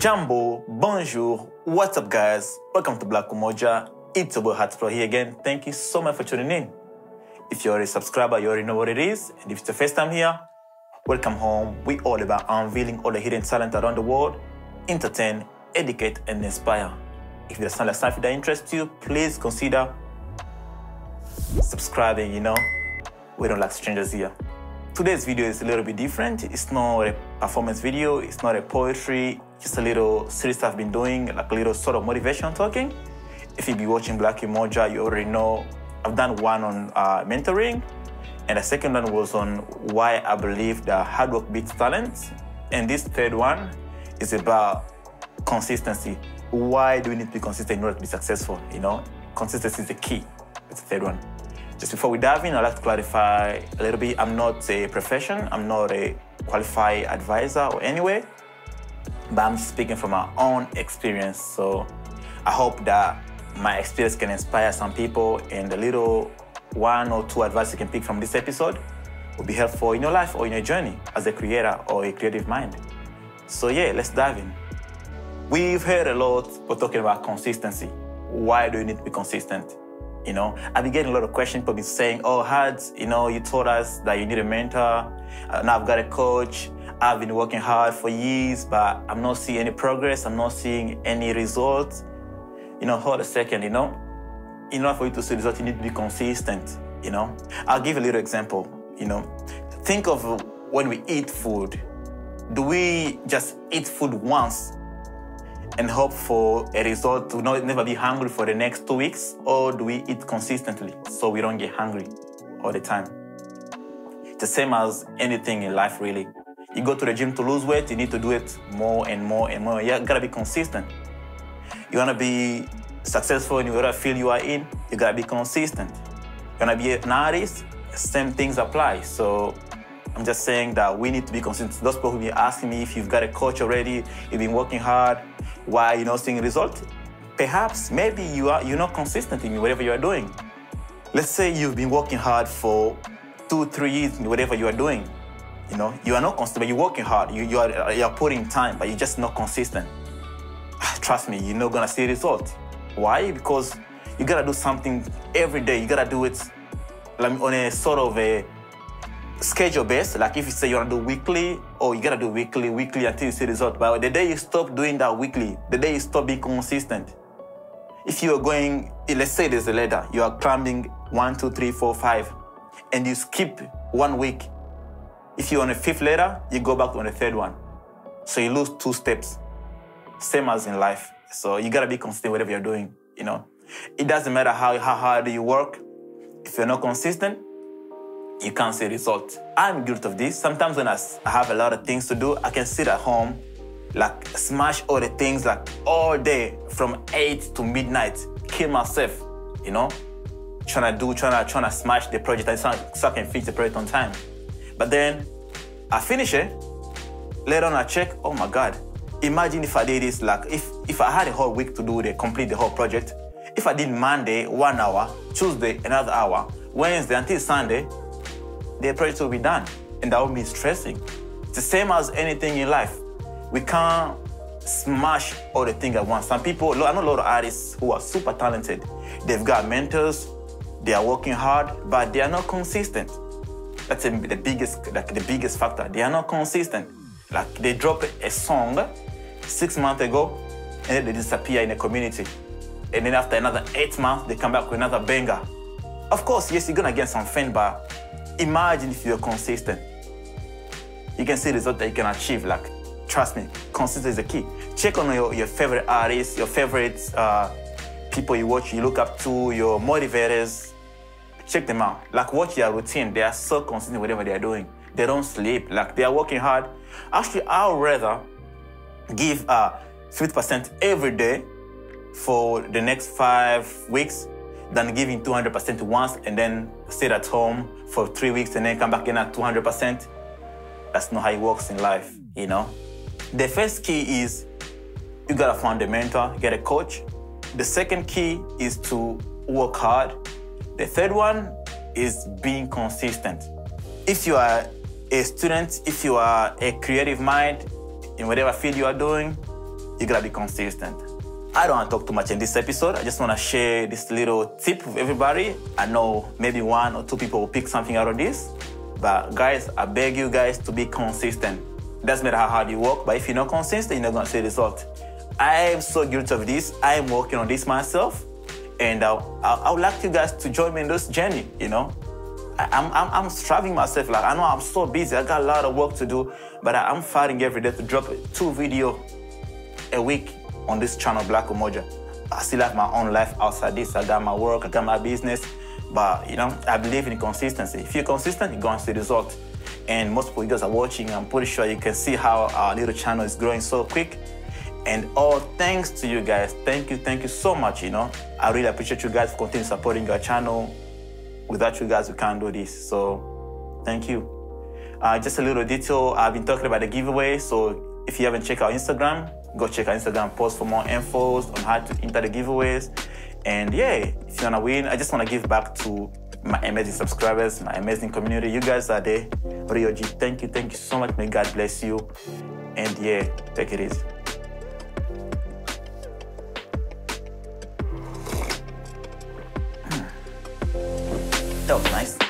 Jambo, bonjour, what's up, guys? Welcome to Black Umoja. It's your boy Hatspro here again. Thank you so much for tuning in. If you're a subscriber, you already know what it is. And if it's the first time here, welcome home. We all about unveiling all the hidden talent around the world, entertain, educate, and inspire. If there's something like that interests you, please consider subscribing, you know. We don't like strangers here. Today's video is a little bit different. It's not a performance video, it's not a poetry, just a little series I've been doing, like a little sort of motivation talking. If you've been watching Black Umoja, you already know I've done one on uh, mentoring, and the second one was on why I believe that hard work beats talent. And this third one is about consistency. Why do we need to be consistent in order to be successful? You know, consistency is the key. It's the third one. Just before we dive in, I'd like to clarify a little bit. I'm not a profession, I'm not a qualified advisor or anyway, but I'm speaking from my own experience. So I hope that my experience can inspire some people and the little one or two advice you can pick from this episode will be helpful in your life or in your journey as a creator or a creative mind. So yeah, let's dive in. We've heard a lot for talking about consistency. Why do you need to be consistent? You know, I've been getting a lot of questions. People saying, "Oh, Hads, you know, you told us that you need a mentor. Uh, now I've got a coach. I've been working hard for years, but I'm not seeing any progress. I'm not seeing any results." You know, hold a second. You know, in order for you to see results, you need to be consistent. You know, I'll give a little example. You know, think of when we eat food. Do we just eat food once and hope for a result to not never be hungry for the next two weeks, or do we eat consistently so we don't get hungry all the time? It's the same as anything in life, really. You go to the gym to lose weight, you need to do it more and more and more. You gotta be consistent. You wanna be successful in whatever field you are in, you gotta be consistent. You wanna be an artist, same things apply. So I'm just saying that we need to be consistent. Those people who be asking me if you've got a coach already, you've been working hard, why you're not seeing results? Perhaps, maybe you are you're not consistent in whatever you are doing. Let's say you've been working hard for two, three years in whatever you are doing. You know, you are not consistent, but you're working hard. You, you are you are putting time, but you're just not consistent. Ah, trust me, you're not gonna see results. Why? Because you gotta do something every day. You gotta do it like on a sort of a schedule based, like if you say you want to do weekly, or you gotta do weekly, weekly until you see result. But the day you stop doing that weekly, the day you stop being consistent, if you are going, let's say there's a ladder, you are climbing one, two, three, four, five, and you skip one week. If you're on a fifth ladder, you go back on the third one. So you lose two steps. Same as in life. So you gotta be consistent whatever you're doing, you know. It doesn't matter how, how hard you work. If you're not consistent, you can't see results. I'm guilty of this. Sometimes when I have a lot of things to do, I can sit at home, like smash all the things like all day from 8 to midnight, kill myself, you know? Trying to do, trying to, trying to smash the project so I can finish the project on time. But then I finish it, later on I check, oh my God, imagine if I did this, like if, if I had a whole week to do the complete the whole project, if I did Monday, one hour, Tuesday, another hour, Wednesday until Sunday, the project will be done. And that will be stressing. It's the same as anything in life. We can't smash all the things at once. Some people, I know a lot of artists who are super talented. They've got mentors, they are working hard, but they are not consistent. That's the biggest, like the biggest factor. They are not consistent. Like they drop a song six months ago, and then they disappear in the community. And then after another eight months, they come back with another banger. Of course, yes, you're gonna get some fame, but imagine if you're consistent. You can see the result that you can achieve. Like, trust me, consistency is the key. Check on your, your favorite artists, your favorite uh, people you watch, you look up to, your motivators. Check them out. Like, watch their routine. They are so consistent whatever they are doing. They don't sleep. Like, they are working hard. Actually, I'd rather give uh, 50% every day for the next five weeks than giving 200% once and then sit at home for three weeks and then come back in at 200%. That's not how it works in life, you know? The first key is you gotta find a mentor, get a coach. The second key is to work hard. The third one is being consistent. If you are a student, if you are a creative mind in whatever field you are doing, you gotta be consistent. I don't want to talk too much in this episode. I just want to share this little tip with everybody. I know maybe one or two people will pick something out of this. But guys, I beg you guys to be consistent. Doesn't matter how hard you work, but if you're not consistent, you're not gonna see the result. I am so guilty of this. I am working on this myself, and I, I, I would like you guys to join me in this journey. You know, I'm, I'm, I'm striving myself. Like I know I'm so busy. I got a lot of work to do, but I, I'm fighting every day to drop two video a week on this channel, Black Umoja. I still have my own life outside this. I got my work, I got my business, but you know, I believe in consistency. If you're consistent, you're going to see results. And most people you guys are watching, I'm pretty sure you can see how our little channel is growing so quick. And all thanks to you guys. Thank you, thank you so much. You know, I really appreciate you guys for continuing supporting our channel. Without you guys, we can't do this. So, thank you. Uh, just a little detail. I've been talking about the giveaway. So, if you haven't checked our Instagram, go check our Instagram post for more infos on how to enter the giveaways. And yeah, if you wanna win, I just wanna give back to my amazing subscribers, my amazing community. You guys are there. G, thank you, thank you so much. May God bless you. And yeah, take it easy. Was nice.